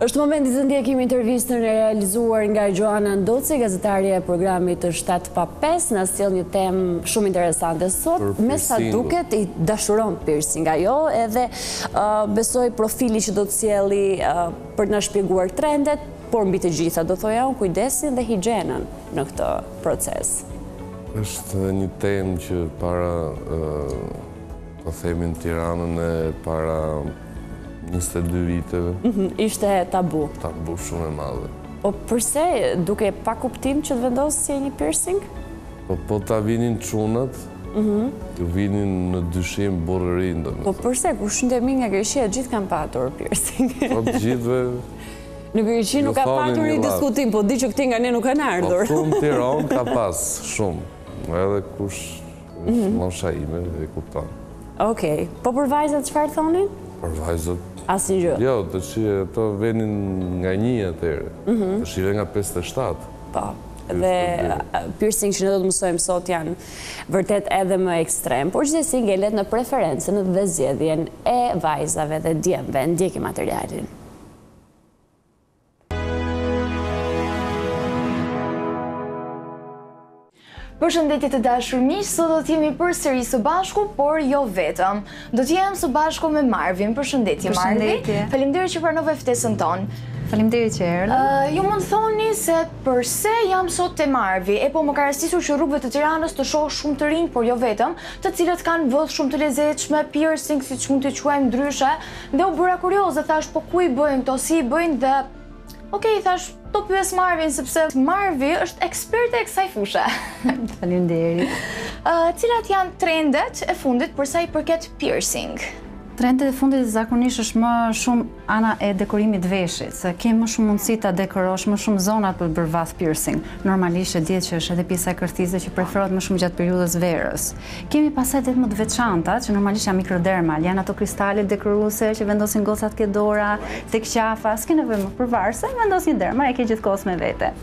Është momenti të ndjekim intervistën e realizuar nga Joana Ndoci, gazetarja e programit të 7 pa 5, na sjell një temë shumë interesante sot, me sa duket i dashuron piercing nga jo, edhe besoj profili që do të sjelli për të na shpjeguar trendet, por mbi të gjitha, do thoja unë kujdesin dhe higjienën në këtë proces. Është një temë që para, po themi në Tiranën e para 22 viteve. Mhm, ishte tabu. Tabu shumë e madhe. Po përse dukej pa kuptim që të vendosje një piercing? Po po ta vinin çunat, mhm. të vinin në dyshim burrërinë. Po përse, kush jemi nga Greqia, gjithë kam patur piercing. Po të gjithëve, Në Greqi nuk ka patur një diskutim, po di që këtej nga ne nuk kanë ardhur. Po këtu në Tiron ka pas shumë, edhe kush është mhm. mosha ime e kupton. Okej, po për vajzat çfarë thonin? Për vajzat? Asnjë gjë. Jo, se ato venin nga një atëherë, mhm. ti shih ve nga 57. Po, dhe piercing që ne do të mësojmë sot janë vërtet edhe më ekstrem, por gjithsesi ngelet në preferencën dhe zjedhjen e vajzave dhe djemve, ndjekim materialin. Përshëndetje të dashur miq, sot do të jemi përsëri së bashku, por jo vetëm. Do të jem së bashku me Marvin. Përshëndetje Marvin. Përshëndetje. Faleminderit që pranove ftesën tonë. Faleminderit që erdhe. Uh, ju mund thoni se përse jam sot te Marvi? E po më ka rastisur që rrugëve të Tiranës të shoh shumë të rinj, por jo vetëm, të cilët kanë vëthë shumë të lezetshme, piercing siç mund t'i quajmë ndryshe, Dhe u bëra kurioze, thashë po ku i bëjnë këto, si i bëjnë dhe Ok, thashë, do pyes Marvin, sepse Marvi është eksperte e kësaj fushe. Faleminderit. Cilat janë trendet e fundit përsa i përket piercing? Trendet e fundit zakonisht është më shumë ana e dekorimit veshit, se ke më shumë mundësi të dekorosh më shumë zonat për bërë vath piercing. Normalisht e dihet që është edhe pjesa e kërthizës që preferohet më shumë gjatë periudhës verës. Kemi pastaj edhe më të veçanta, që normalisht janë mikrodermal, janë ato kristalet dekoruese që vendosin gocat ke dora, tek qafa, s'ke nevojë më për varëse, vendos një derma e ke gjithë kohës me vete.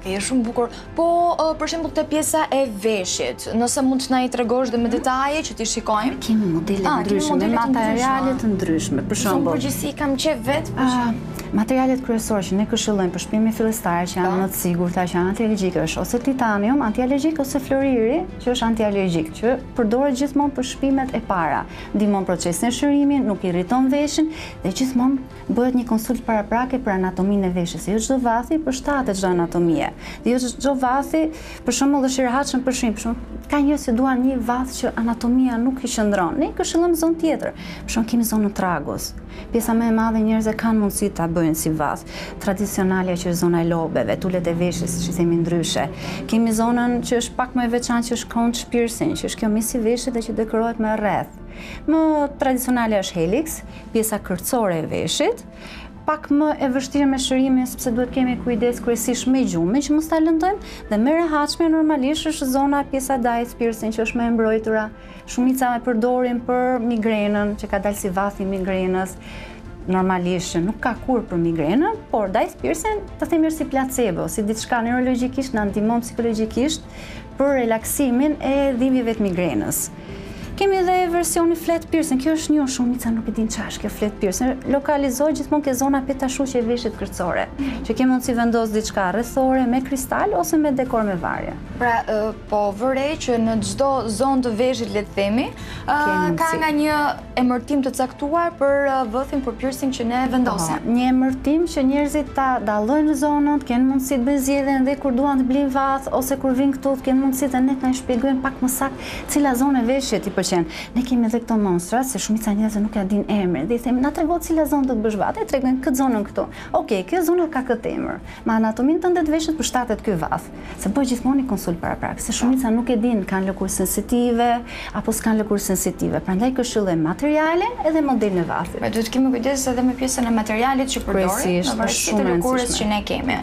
E shumë bukur. Po, për shembull, te pjesa e veshit, nëse mund të na i tregosh dhe me mhm. detaje që t'i shikojmë? Kemi modele ah, të ndryshme, me materiale të ndryshme, për shembull. Në përgjithësi kam qejf vetë për ah, shembull. Materialet kryesore që ne këshillojmë për shpime fillestare që janë më të sigurta, që janë antialergjik është ose titanium antialergjik ose floriri që është antialergjik, që përdoret gjithmonë për shpimet e para. Ndihmon procesin e shërimit, nuk irriton veshin dhe gjithmonë bëhet një konsultë paraprake për anatominë e veshit. Jo çdo vath i përshtatet çdo anatomie. Jo çdo vath për shembull dëshirohet për shpim. Ka njerëz që duan një vath që anatomia nuk i qëndron. Ne këshillojmë zonë tjetër. Për shembull kemi zonën tragus. Pjesa më e madhe njerëz e kanë mundësi ta bëjnë si vath, tradicionalja që është zona e lobeve, tulet e veshit siç i themi ndryshe. Kemi zonën që është pak më e veçantë që është Conch Piercing, që është kjo mesi i veshit dhe që dekorohet me rreth. Më tradicionale është Helix, pjesa kërcore e veshit, pak më e vështirë me shërimin sepse duhet kemi kujdes kryesisht me gjumin që mos ta lëndojmë dhe më e rehatshme normalisht është zona pjesa Daith Piercing që është më e mbrojtura. Shumica e përdorin për migrenën, që ka dalë si vath i migrenës, normalisht që nuk ka kurë për migrenën, por Daith Piercing të themi është si placebo, si diçka neurologjikisht na ndihmon psikologjikisht për relaksimin e dhimbjeve të migrenës. Kemi edhe versionin Flat Piercing, kjo është një shumica nuk e din çfarë është kjo Flat Piercing. Lokalizohet gjithmonë ke zona petashuqe e veshit kërcore, që ke mundësi vendos diçka rrethore me kristal ose me dekor me varje. Pra, Po vërej që në çdo zonë të veshit le të themi, ka nga një emërtim të caktuar për vëthin për piercing që ne vendosim. Po, një emërtim që njerëzit ta dallojnë zonën, të kenë mundësi të bëjnë zgjedhjen dhe kur duan të blejnë vath ose kur vin këtu të kenë mundësi neve të na shpjegojnë pak më saktë cila zonë e veshit i pëlqen. Ne kemi edhe këto mostra se shumica njerëzve nuk ja din emrin dhe i themi na trego cila zonë do të bësh vath, e tregojnë këtë zonën këtu. Okej, kjo zona ka këtë emër. Me anatominë tënde të veshit përshtatet ky vath. se bëj gjithmonë një konsultë paraprake, se shumica nuk e din, kanë lëkurë sensitive, apo s'kanë lëkurë sensitive, prandaj këshilloj materialin edhe modelin e vathit. Pra duhet kemi kujdes edhe me pjesën e materialit që përdorim, në varësi të lëkurës që ne kemi.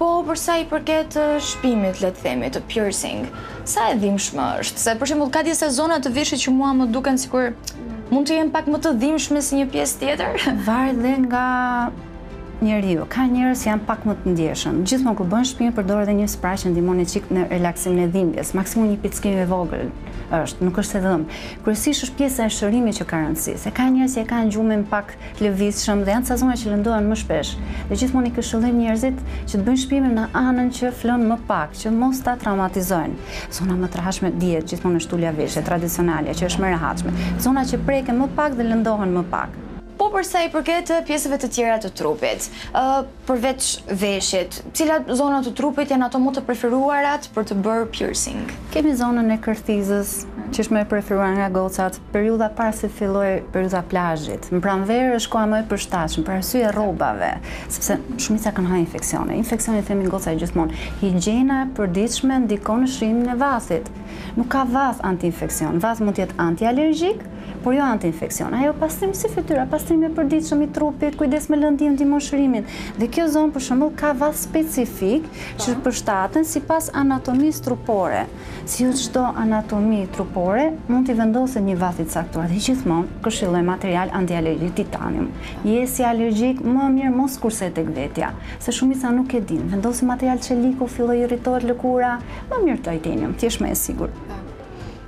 Po, për sa i përket shpimit, le të themi, të piercing, sa e dhimshme është, se për shembull ka disa zona të veshit që mua më duken sikur mund të jenë pak më të dhimshme se një pjesë tjetër? Varet dhe nga Njeriu, ka njerëz që janë pak më të ndjeshëm. Gjithmonë kur bëj shpimin përdor edhe një spray që ndihmon një çik në relaksimin e dhimbjes. Maksimum një pickim i vogël është, nuk është se dhemb. Kryesisht është pjesa e shërimit që ka rëndësi, se ka njerëz që e kanë gjumin pak të lëvizshëm dhe janë ca zona që lëndohen më shpesh. Dhe gjithmonë i këshillojmë njerëzit që të bëjnë shpime në anën që flon më pak, që mos ta traumatizojnë. Zonat më të rehatshme dihet gjithmonë është tulja e veshit, tradicionalja, që është më e rehatshme. Zona që preken më pak dhe lëndohen më pak. Po për sa i përket pjesëve të tjera të trupit, përveç veshit, cilat zona të trupit janë ato më të preferuarat për të bërë piercing? Kemi zonën e kërthizës, që është më e preferuar nga gocat, periudha para se të fillojë periudha e plazhit. Në pranverë është koha më e përshtatshme për arsye e rrobave, sepse shumica kanë hall infeksionet. Infeksione i themi gocave gjithmonë. Higjiena e përditshme ndikon në shërimin e vathit. Nuk ka vath antiinfeksion. Vath mund të jetë antialergjik, por jo anti-infeksion. Ajo pastrim si fytyra, pastrim i përditshëm i trupit, kujdes me lëndim, ndihmon shërimin. Dhe kjo zonë për shembull ka vath specifik që po. përshtaten sipas anatomisë trupore. Se jo çdo anatomi trupore mund t'i vendoset një vath i caktuar dhe gjithmonë këshillojmë material antialergjik titanium. Je si alergjik, më mirë mos kurse tek vetja, se shumica nuk e dinë. Vendosim material çeliku, fillon irritohet lëkura, më mirë titanium, thjesht më e sigurt. Po.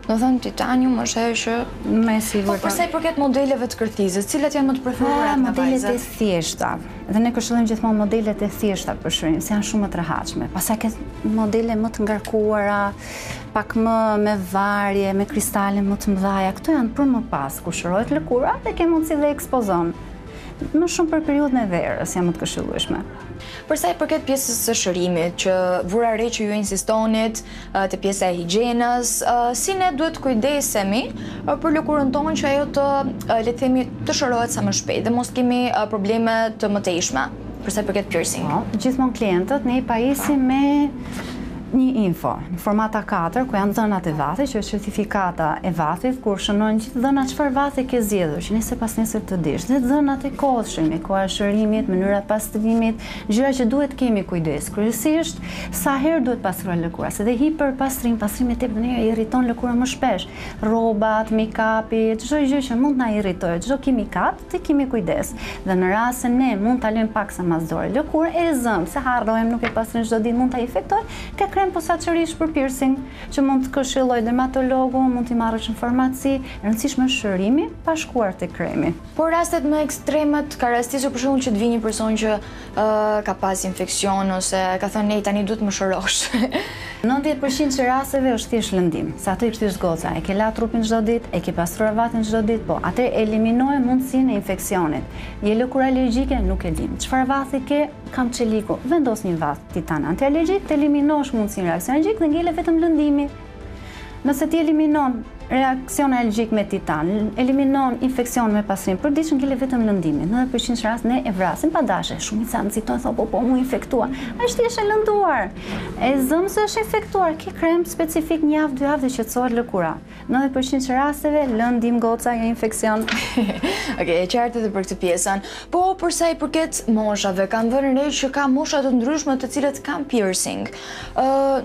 Do thënë titanium është ajo që është më e sigurt. Po përsa i përket modeleve të kërthizës, cilat janë më të preferuara nga vajzat? Modelet e thjeshta. Dhe ne këshillojmë gjithmonë modelet e thjeshta për shërim, se janë shumë më të rehatshme. Pastaj ke modele më të ngarkuara, pak më me varje, me kristale më të mëdha. Këto janë për më pas, kur shërohet lëkura dhe ke mundësi dhe ekspozon. Më shumë për periudhën e verës janë më të këshillueshme. Për sa i përket pjesës së shërimit, që vura re që ju insistonit, te pjesa e higjenës, si ne duhet të kujdesemi për lëkurën tonë që ajo të le të themi të shërohet sa më shpejt dhe mos kemi probleme të mëtejshme për sa i përket piercing. Po, gjithmonë klientët ne i pajisim me Një info, në format A4, ku janë dhënat e vathit, që është certifikata e vathit, ku shënon gjithë dhënat çfarë vathi ke zgjedhur, që nesër pasnesër të dish, dhe dhënat e kohë shërimi, koha e shërimit, mënyra e pastrimit, gjëra që duhet të kemi kujdes, kryesisht sa herë duhet pastruar lëkura, se dhe hiperpastrim, pastrim i tepërt ndonjëherë i irriton lëkurën më shpesh, rrobat, make-up-i, çdo gjë që mund të na irritojë, çdo kimikat, Të kemi kujdes, dhe në rast se ne mund ta lëmë paksa mas dore lëkurë, e zëmë, se harrojmë, nuk e pastrojmë çdo ditë, mund ta infektojmë, ka krem posaçërisht për piercing, që mund të këshillojë dermatologu, mund t'i marrësh në farmaci, e rëndësishme është shërimi, pa shkuar te kremi. Por rastet më ekstreme, ka rastisur për shembull që të vijë një person që Ka pas infeksion ose ka thënë ej tani duhet të më shërosh. Në nëntëdhjetë për qind të rasteve është thjesht lëndim, se aty është thjesht goca, e ke la trupin çdo ditë, e ke pastruar vathin çdo ditë, po, atëherë eliminove mundësinë e infeksionit. Je lëkurë alergjike, nuk e dimë. Çfarë vathi ke? Kam çeliku. Vendos një vath titan antialergjik të eliminosh mundësinë reaksion alergjik dhe ngelet vetëm lëndimi. Nëse ti eliminon reaksion alergjik me titan, eliminon infeksion me pastrim, për diç ngelet vetëm lëndimi, nëntëdhjetë për qind rast ne e vrasim pa dashje, shumica nxitojnë, thonë, po, po, m'u infektua, ajo është thjesht e lënduar, e zëmë se është infektuar, ke krem specifik një javë, dy javë dhe qëtësohet lëkura, nëntëdhjetë për qind e rasteve, lëndim goca, jo infeksion. ok, e qartë dhe për këtë pjesën, po, përsa i përket moshave, kam vënë re që ka mosha të ndryshme të cilët kanë piercing,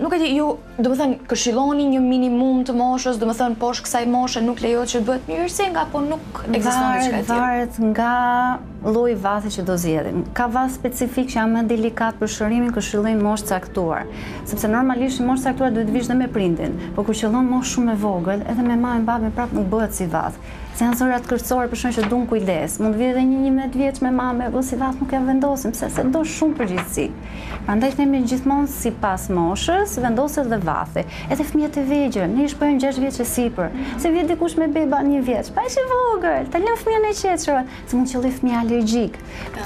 nuk e di, ju, Domethënë, këshilloni një minimum të moshës, domethënë poshtë kësaj moshe nuk lejohet që të bëhet piercing apo nuk ekziston diçka e tillë? Varet, varet nga lloji i vathit që do zgjedhim. Ka vath specifik që janë më delikat për shërimin, këshillojmë moshë të caktuar, sepse normalisht në moshë të caktuar duhet të vish dhe me prindin, por kur qëllon moshë shumë e vogël, edhe me mamin, babin prapë nuk bëhet si vath. Se janë zonat kërcore për shkak që duan kujdes. Mund të vijë edhe një njëmbëdhjetë vjeç me mamin, po si vath nuk ja vendosim se se do shumë përgjegjësi. Prandaj themi gjithmonë sipas moshës vendoset dhe vathi. Edhe fëmijët e vegjël, ne i shpojmë gjashtë vjeç e sipër. Se vjen dikush me beba një vjeç, po aq i vogël, ta lëmë fëmijën të qetë, se mund të qëllojë fëmija alergjik.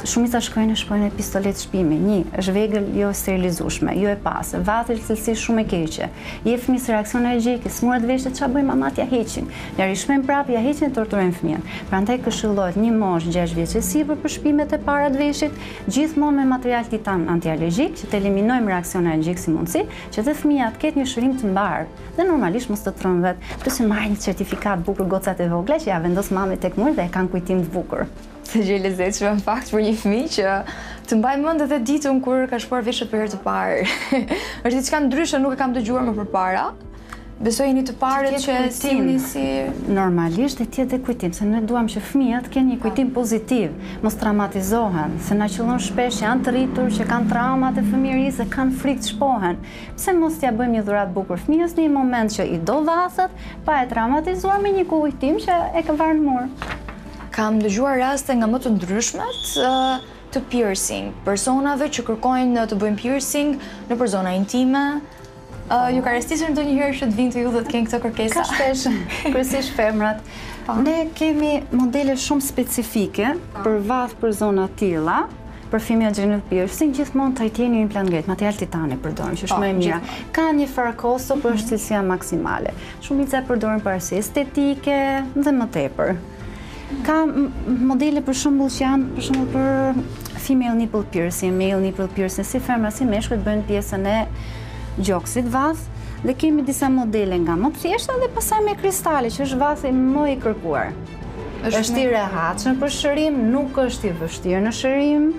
Shumica shkojnë e shpojnë me pistoletë shpimi, një, është vegël jo e sterilizueshme, jo e pastër, vathi cilësi shumë e keqe. I jep fëmijës reaksion alergjik, i sëmuren veshët, çfarë bëjnë mamatë ja heqin. Ja rishpojnë prapë, ja heqin e torturojnë fëmijën. Prandaj këshillohet një moshë gjashtë vjeç e sipër për shpimet e para të veshit, gjithmonë me material titan antialergjik, që të eliminojmë reaksionin alergjik si mundësi, që dhe fëmija të ketë një shërim të mbarë dhe normalisht mos të trembet. Plus që marrin një certifikatë të bukur gocat e vogla që ja vendos mami tek muri dhe e kanë kujtim të bukur. Sa gjë e lezetshme në fakt për një fëmijë që të mbajë mend edhe ditën kur ka shpuar veshët për herë të parë. Është diçka ndryshe, nuk e kam dëgjuar më përpara. Besoj jeni të parët që e sillni si... Normalisht të jetë dhe kujtim, se ne duam që fëmijët të kenë një kujtim po. pozitiv, mos traumatizohen, se na qëllon shpesh që janë të rritur, që kanë traumat e fëmijërisë dhe kanë frikë të shpohen. Pse mos t'ia bëjmë një dhuratë të bukur fëmijës në moment që i do vathët, pa e traumatizuar me një kujtim që e ka varur në mur. Kam dëgjuar raste nga më të ndryshmet, të piercing, personave që kërkojnë të bëjnë piercing nëpër zona intime, Ju ka rastisur ndonjëherë që të vijnë te ju dhe të kenë këto kërkesa? Ka shpesh, kryesisht femrat. Po. Ne kemi modele shumë specifike po. për vath për zona të tilla, për fimi e gjenë të si në gjithë mund të ajtje një implant gëjtë, material titani përdorim, që është më e, po, mira. Ka një farë kosto por mhm. është cilësia maksimale. Shumica e përdorin për arsye estetike dhe më tepër. Ka modele për shembull që janë për shembull për female nipple piercing, male nipple piercing, si femra si meshkujt bëjnë pjesën e gjoksit vath dhe kemi disa modele nga më të thjeshta dhe pasaj me kristale që është vathi më i kërkuar. Është i rehatshëm për shërim, nuk është i vështirë në shërim.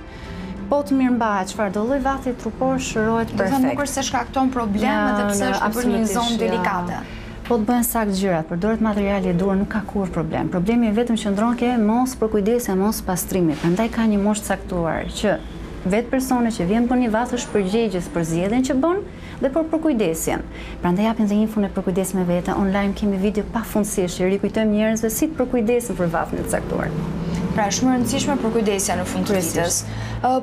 Po të mirëmbahet çfarëdolloj vathi trupor shërohet perfekt. Domethënë nuk është se shkakton probleme dhe pse është një zonë delikate. Po të bëhen saktë gjërat, përdoret materiali i duhur nuk ka kurrë problem. Problemi vetëm qëndron te mospërkujdesja e mospastrimi. Prandaj ka një moshë të caktuar që vetë personi që vjen bën një vath është përgjegjës për zgjedhjen që bën dhe për përkujdesjen. Prandaj japim dhe infon e përkujdesjes me vete, online kemi video pafundësisht që i rikujtojmë njerëzve si të përkujdesen për vathin e caktuar. Pra është shumë e rëndësishme përkujdesja në fund të ditës.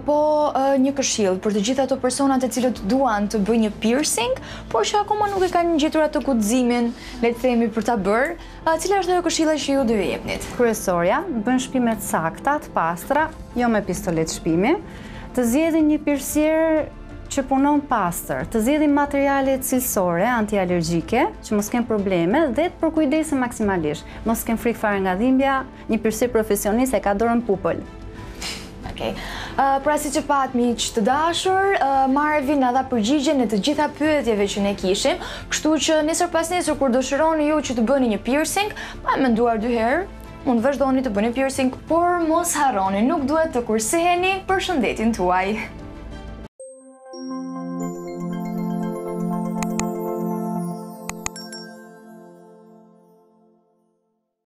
Po një këshillë për të gjithë ato personat të cilët duan të bëjnë një piercing, por që akoma nuk e kanë gjetur atë guximin, le të themi, për ta bërë, cila është ajo këshilla që ju do u jepnit? Kryesorja, bëjnë shpime të sakta, të pastra, jo me pistolet shpimi, të zgjedhin një piercer që punon pastër, të zgjedhin materiale cilësore, antialergjike, që mos kenë probleme dhe të përkujdesen maksimalisht. Mos kenë frikë fare nga dhimbja, Një piercer profesionist e ka dorën pupël. Okej. Pra siç e patë miq të dashur, Marvi na dha përgjigjen e të gjitha pyetjeve që ne kishim, kështu që nesër pasnesër kur dëshironi ju që të bëni një piercing, pa e menduar dy herë, mund të vazhdoni të bëni piercing, por mos harroni, nuk duhet të kurseheni për shëndetin tuaj.